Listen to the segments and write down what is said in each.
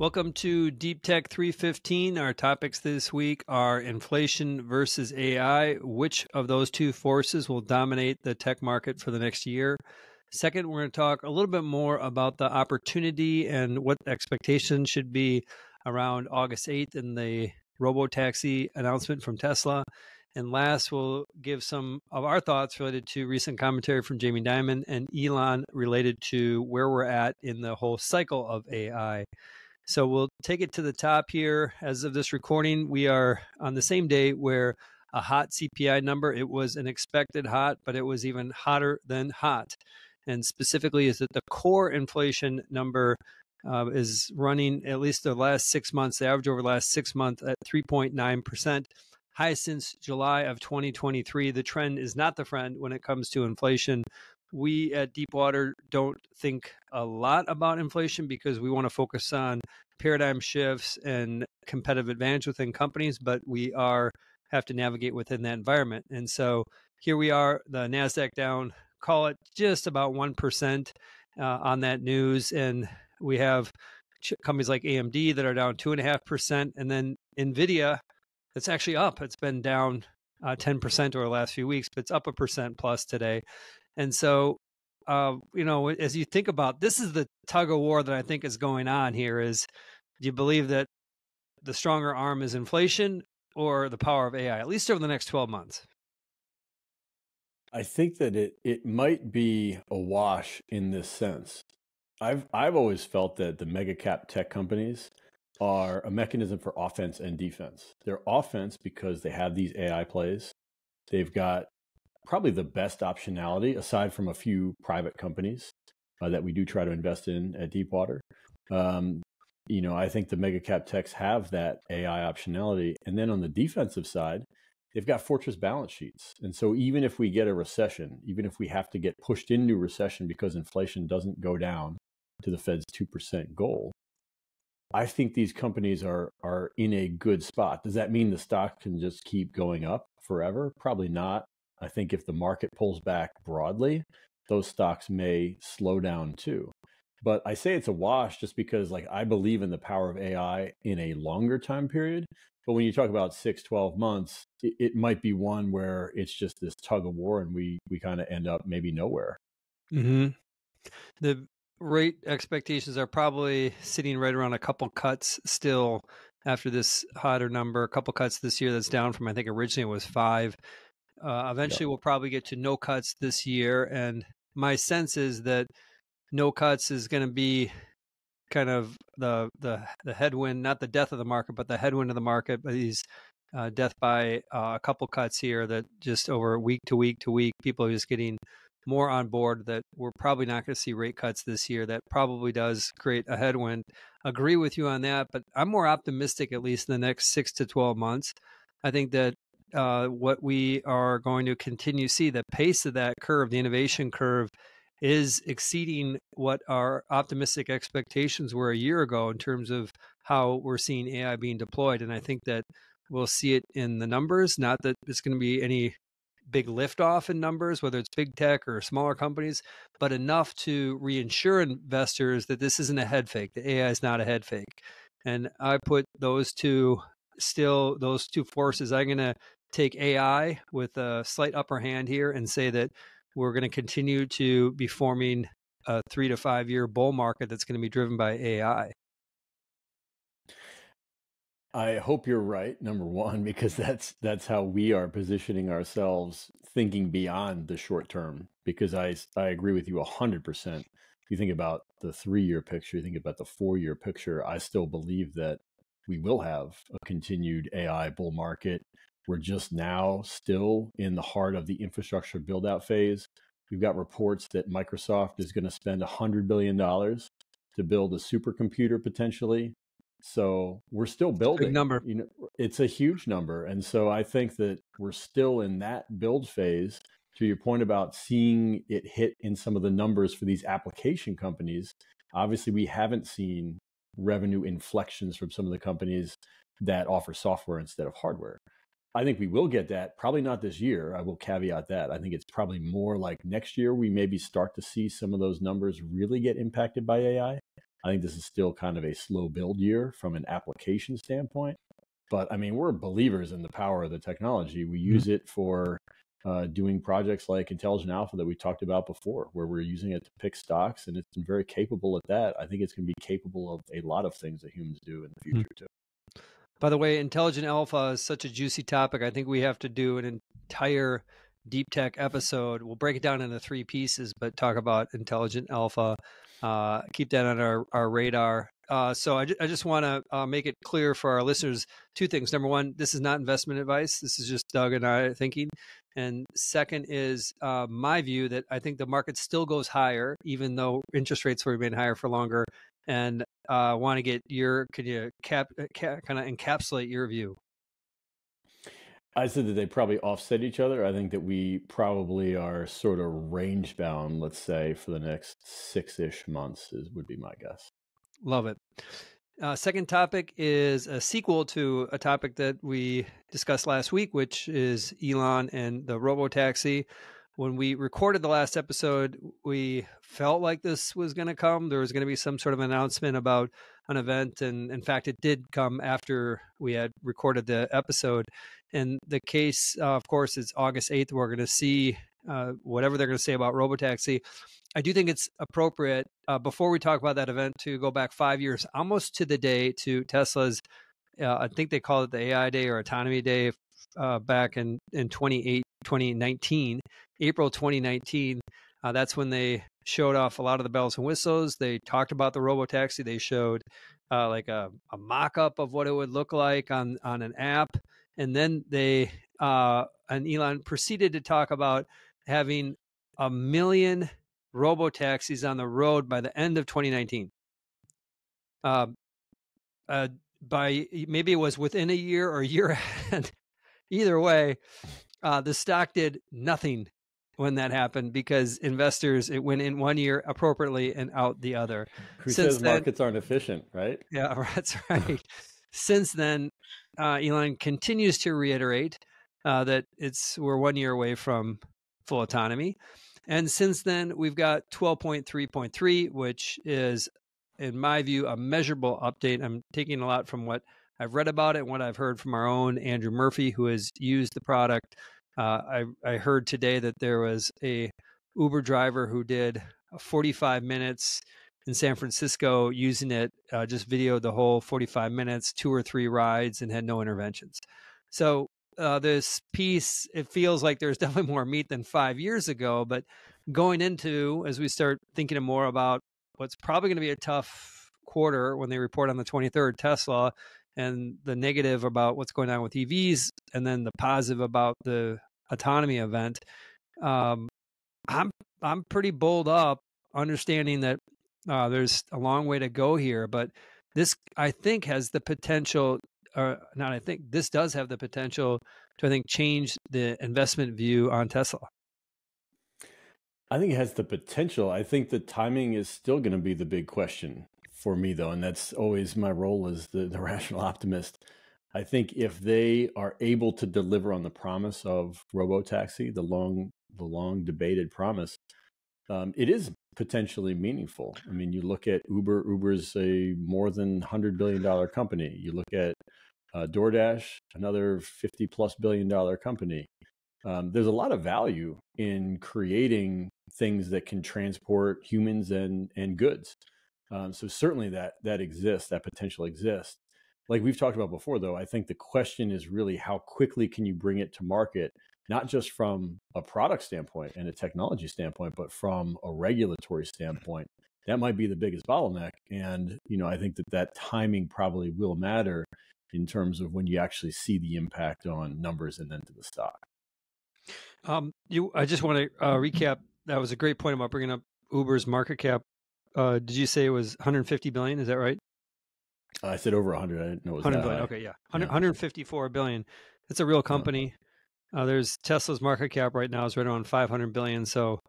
Welcome to Deep Tech 315. Our topics this week are inflation versus AI. Which of those two forces will dominate the tech market for the next year? Second, we're going to talk a little bit more about the opportunity and what expectations should be around August 8th and the robo-taxi announcement from Tesla. And last, we'll give some of our thoughts related to recent commentary from Jamie Dimon and Elon related to where we're at in the whole cycle of AI. So we'll take it to the top here. As of this recording, we are on the same day where a hot CPI number, it was an expected hot, but it was even hotter than hot. And specifically, is that the core inflation number uh, is running at least the last six months, the average over the last six months at 3.9%, highest since July of 2023. The trend is not the friend when it comes to inflation we at Deepwater don't think a lot about inflation because we want to focus on paradigm shifts and competitive advantage within companies, but we are have to navigate within that environment. And so here we are, the Nasdaq down, call it just about one percent uh, on that news, and we have companies like AMD that are down two and a half percent, and then Nvidia that's actually up. It's been down uh, ten percent over the last few weeks, but it's up a percent plus today. And so, uh, you know, as you think about this, is the tug of war that I think is going on here. Is do you believe that the stronger arm is inflation or the power of AI, at least over the next twelve months? I think that it it might be a wash in this sense. I've I've always felt that the mega cap tech companies are a mechanism for offense and defense. They're offense because they have these AI plays. They've got probably the best optionality aside from a few private companies uh, that we do try to invest in at Deepwater. Um, you know, I think the mega cap techs have that AI optionality. And then on the defensive side, they've got fortress balance sheets. And so even if we get a recession, even if we have to get pushed into recession because inflation doesn't go down to the Fed's 2% goal, I think these companies are are in a good spot. Does that mean the stock can just keep going up forever? Probably not. I think if the market pulls back broadly, those stocks may slow down too. But I say it's a wash just because like I believe in the power of AI in a longer time period. But when you talk about six, 12 months, it, it might be one where it's just this tug of war and we we kind of end up maybe nowhere. Mm-hmm. The rate expectations are probably sitting right around a couple cuts still after this hotter number, a couple cuts this year that's down from I think originally it was five. Uh, eventually, we'll probably get to no cuts this year, and my sense is that no cuts is going to be kind of the the the headwind, not the death of the market, but the headwind of the market. But these uh, death by uh, a couple cuts here that just over week to week to week, people are just getting more on board that we're probably not going to see rate cuts this year. That probably does create a headwind. Agree with you on that, but I'm more optimistic at least in the next six to 12 months. I think that uh, what we are going to continue to see the pace of that curve, the innovation curve, is exceeding what our optimistic expectations were a year ago in terms of how we're seeing AI being deployed. And I think that we'll see it in the numbers, not that it's going to be any big liftoff in numbers, whether it's big tech or smaller companies, but enough to reinsure investors that this isn't a head fake. The AI is not a head fake. And I put those two still, those two forces, I'm going to take AI with a slight upper hand here and say that we're going to continue to be forming a three to five year bull market that's going to be driven by AI. I hope you're right, number one, because that's that's how we are positioning ourselves, thinking beyond the short term. Because I I agree with you hundred percent. You think about the three year picture, you think about the four year picture. I still believe that we will have a continued AI bull market. We're just now still in the heart of the infrastructure build out phase. We've got reports that Microsoft is going to spend $100 billion to build a supercomputer potentially. So we're still building. number. You know, it's a huge number. And so I think that we're still in that build phase. To your point about seeing it hit in some of the numbers for these application companies, obviously we haven't seen revenue inflections from some of the companies that offer software instead of hardware. I think we will get that. Probably not this year. I will caveat that. I think it's probably more like next year we maybe start to see some of those numbers really get impacted by AI. I think this is still kind of a slow build year from an application standpoint. But I mean, we're believers in the power of the technology. We mm-hmm. use it for uh, doing projects like Intelligent Alpha that we talked about before, where we're using it to pick stocks, and it's been very capable at that. I think it's going to be capable of a lot of things that humans do in the mm-hmm. future too. By the way, Intelligent Alpha is such a juicy topic. I think we have to do an entire deep tech episode. We'll break it down into three pieces, but talk about Intelligent Alpha. Uh, keep that on our, our radar. Uh, so I, I just want to uh, make it clear for our listeners two things. Number one, this is not investment advice. This is just Doug and I thinking. And second is uh, my view that I think the market still goes higher, even though interest rates will remain higher for longer. And I uh, want to get your, could you cap, uh, cap kind of encapsulate your view? I said that they probably offset each other. I think that we probably are sort of range bound, let's say, for the next six ish months, is, would be my guess. Love it. Uh, second topic is a sequel to a topic that we discussed last week, which is Elon and the robo taxi. When we recorded the last episode, we felt like this was going to come. There was going to be some sort of announcement about an event, and in fact, it did come after we had recorded the episode. And the case, uh, of course, is August 8th. We're going to see uh, whatever they're going to say about Robotaxi. I do think it's appropriate uh, before we talk about that event to go back five years, almost to the day to Tesla's. Uh, I think they call it the AI Day or Autonomy Day uh, back in in 2019, April 2019. Uh, that's when they showed off a lot of the bells and whistles. They talked about the robo taxi. They showed uh, like a, a mock-up of what it would look like on on an app, and then they uh, and Elon proceeded to talk about having a million robo taxis on the road by the end of 2019. Uh, uh, by maybe it was within a year or a year ahead. Either way, uh, the stock did nothing when that happened because investors it went in one year appropriately and out the other. Who Since says then, markets aren't efficient, right? Yeah, that's right. Since then, uh, Elon continues to reiterate uh, that it's we're one year away from full autonomy. And since then, we've got 12.3.3, which is, in my view, a measurable update. I'm taking a lot from what I've read about it and what I've heard from our own Andrew Murphy, who has used the product. Uh, I, I heard today that there was a Uber driver who did 45 minutes in San Francisco using it, uh, just videoed the whole 45 minutes, two or three rides, and had no interventions. So uh, this piece, it feels like there's definitely more meat than five years ago. But going into, as we start thinking more about what's probably going to be a tough quarter when they report on the 23rd, Tesla, and the negative about what's going on with EVs, and then the positive about the autonomy event. Um, I'm I'm pretty bold up, understanding that uh, there's a long way to go here, but this I think has the potential or not I think this does have the potential to I think change the investment view on Tesla. I think it has the potential. I think the timing is still going to be the big question for me though, and that's always my role as the, the rational optimist. I think if they are able to deliver on the promise of robotaxi, the long the long debated promise, um, it is potentially meaningful. I mean, you look at Uber. Uber's a more than hundred billion dollar company. You look at uh, DoorDash, another 50 plus billion dollar company. Um, there's a lot of value in creating things that can transport humans and, and goods. Um, so certainly that that exists, that potential exists. Like we've talked about before, though, I think the question is really how quickly can you bring it to market, not just from a product standpoint and a technology standpoint, but from a regulatory standpoint. That might be the biggest bottleneck, and you know I think that that timing probably will matter in terms of when you actually see the impact on numbers and then to the stock. Um, you, I just want to uh, recap. That was a great point about bringing up Uber's market cap. Uh, did you say it was 150 billion? Is that right? I said over 100. I didn't know it was 100 billion. High. Okay, yeah. 100, yeah. 154 billion. It's a real company. Uh, there's Tesla's market cap right now is right around 500 billion. So,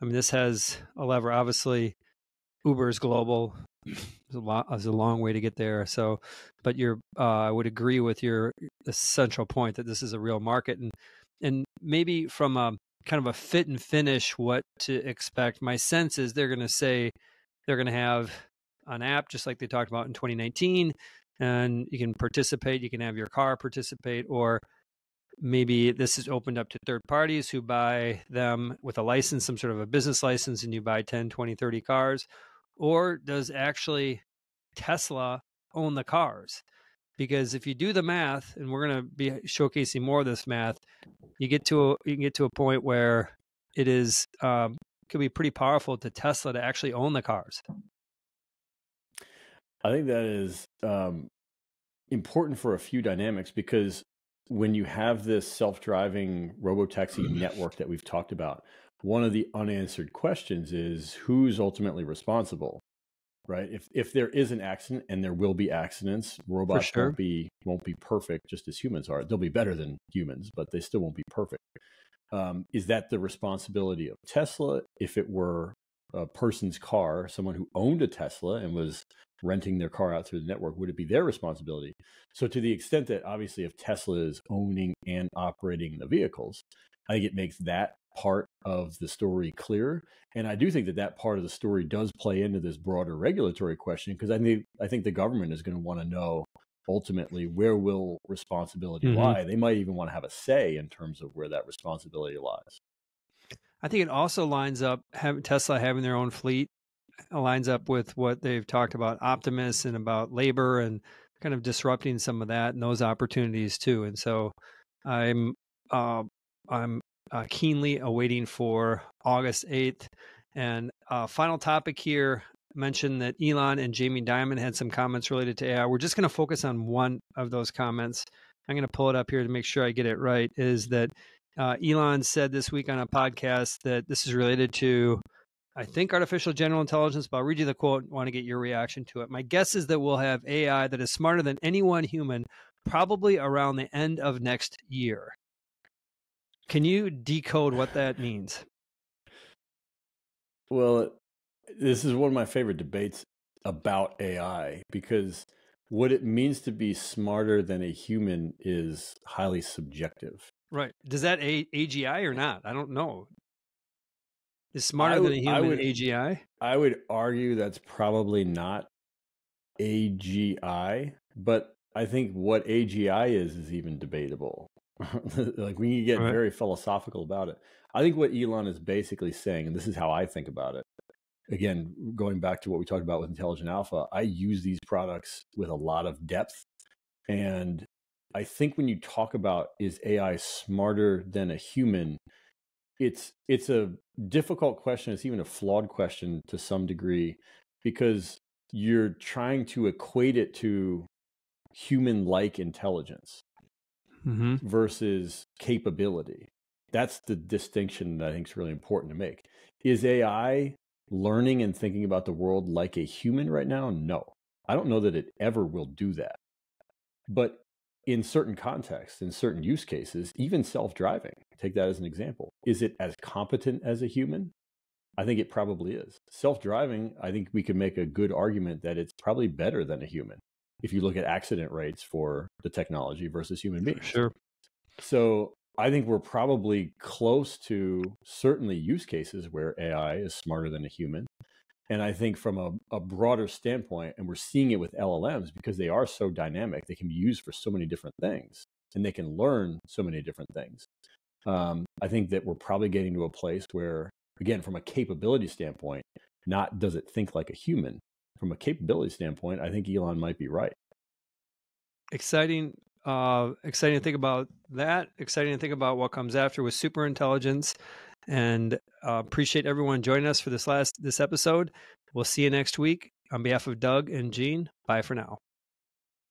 I mean, this has a lever. Obviously, Uber is global. There's a lot. There's a long way to get there. So, but you're. Uh, I would agree with your essential point that this is a real market, and and maybe from a kind of a fit and finish, what to expect. My sense is they're going to say they're going to have an app, just like they talked about in 2019, and you can participate. You can have your car participate, or maybe this is opened up to third parties who buy them with a license, some sort of a business license, and you buy 10, 20, 30 cars. Or does actually Tesla own the cars? Because if you do the math, and we're going to be showcasing more of this math, you get to a, you can get to a point where it is um, could be pretty powerful to Tesla to actually own the cars. I think that is um, important for a few dynamics because when you have this self-driving robotaxi network that we've talked about, one of the unanswered questions is who's ultimately responsible, right? If if there is an accident, and there will be accidents, robots sure. won't be won't be perfect, just as humans are. They'll be better than humans, but they still won't be perfect. Um, is that the responsibility of Tesla? If it were a person's car, someone who owned a Tesla and was renting their car out through the network, would it be their responsibility? So, to the extent that obviously if Tesla is owning and operating the vehicles, I think it makes that part of the story clear. And I do think that that part of the story does play into this broader regulatory question because I think I think the government is going to want to know ultimately where will responsibility mm-hmm. lie. They might even want to have a say in terms of where that responsibility lies. I think it also lines up having Tesla having their own fleet lines up with what they've talked about Optimus and about labor and kind of disrupting some of that and those opportunities too. And so I'm uh, I'm uh, keenly awaiting for August 8th. And uh, final topic here mentioned that Elon and Jamie Dimon had some comments related to AI. We're just going to focus on one of those comments. I'm going to pull it up here to make sure I get it right. Is that uh, Elon said this week on a podcast that this is related to I think artificial general intelligence, but I'll read you the quote and want to get your reaction to it. My guess is that we'll have AI that is smarter than any one human probably around the end of next year. Can you decode what that means? Well, this is one of my favorite debates about AI because what it means to be smarter than a human is highly subjective. Right. Does that a- AGI or not? I don't know. Is smarter would, than a human would, AGI? I would argue that's probably not AGI, but I think what AGI is is even debatable. like we can get right. very philosophical about it. I think what Elon is basically saying, and this is how I think about it. Again, going back to what we talked about with Intelligent Alpha, I use these products with a lot of depth. And I think when you talk about is AI smarter than a human, it's it's a difficult question. It's even a flawed question to some degree because you're trying to equate it to human-like intelligence mm-hmm. versus capability. That's the distinction that I think is really important to make. Is AI learning and thinking about the world like a human right now? No. I don't know that it ever will do that. But in certain contexts, in certain use cases, even self driving, take that as an example. Is it as competent as a human? I think it probably is. Self driving, I think we could make a good argument that it's probably better than a human if you look at accident rates for the technology versus human beings. Sure. So I think we're probably close to certainly use cases where AI is smarter than a human. And I think from a, a, broader standpoint, and we're seeing it with LLMs because they are so dynamic, they can be used for so many different things and they can learn so many different things. Um, I think that we're probably getting to a place where, again, from a capability standpoint, not does it think like a human. From a capability standpoint, I think Elon might be right. Exciting uh, exciting to think about that. Exciting to think about what comes after with super intelligence and uh, appreciate everyone joining us for this last this episode. We'll see you next week. On behalf of Doug and Gene, bye for now.